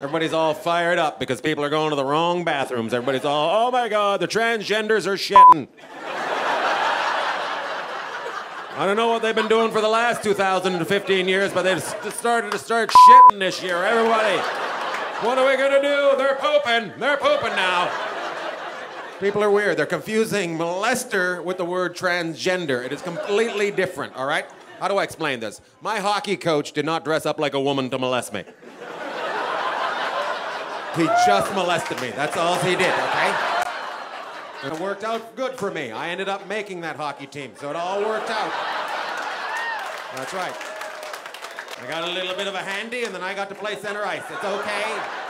Everybody's all fired up because people are going to the wrong bathrooms. Everybody's all, oh my God, the transgenders are shitting. I don't know what they've been doing for the last 2,015 years, but they've started to start shitting this year. Everybody, what are we gonna do? They're pooping. They're pooping now. People are weird. They're confusing molester with the word transgender. It is completely different, all right? How do I explain this? My hockey coach did not dress up like a woman to molest me. He just molested me. That's all he did, okay? It worked out good for me. I ended up making that hockey team, so it all worked out. That's right. I got a little bit of a handy, and then I got to play center ice. It's okay.